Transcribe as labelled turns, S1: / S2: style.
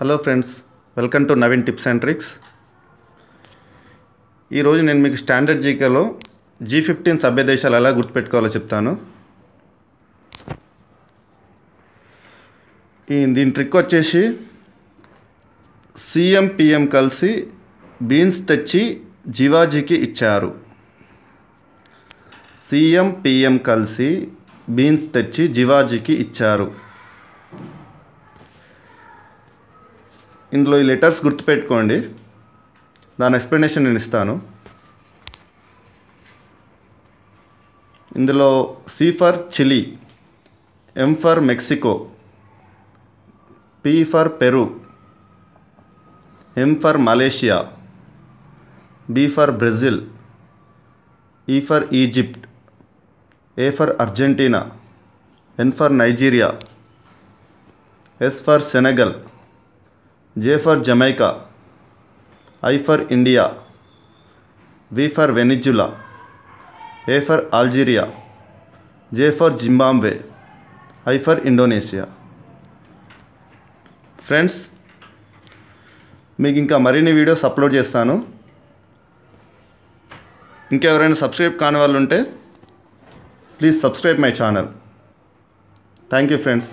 S1: Hello friends welcome to Naveen tips and tricks ఈరోజు నేను మీకు స్టాండర్డ్ జీకేలో జీ ఫిఫ్టీన్ సభ్య దేశాలు ఎలా గుర్తుపెట్టుకోవాలో చెప్తాను. ఈ దీని ట్రిక్ వచ్చేసి సీఎం పిఎం కలిసి బీన్స్ తెచ్చి జీవాజీకి ఇచ్చారు. సీఎం పిఎం కలిసి బీన్స్ తెచ్చి జీవాజీకి ఇచ్చారు. ఇందులో ఈ లెటర్స్ గుర్తుపెట్టుకోండి. దాని ఎక్స్ప్లెనేషన్ నేను ఇస్తాను. ఇందులో C for Chile M for Mexico P for Peru M for Malaysia B for Brazil E for Egypt A for Argentina N for Nigeria S for Senegal J for Jamaica I for India V for Venezuela A for Algeria J for Zimbabwe I for Indonesia friends మీకు ఇంకా మరిన్ని videos upload చేస్తాను. ఇంకెవరైనా subscribe కాని వాళ్ళు ఉంటే please subscribe my channel thank you friends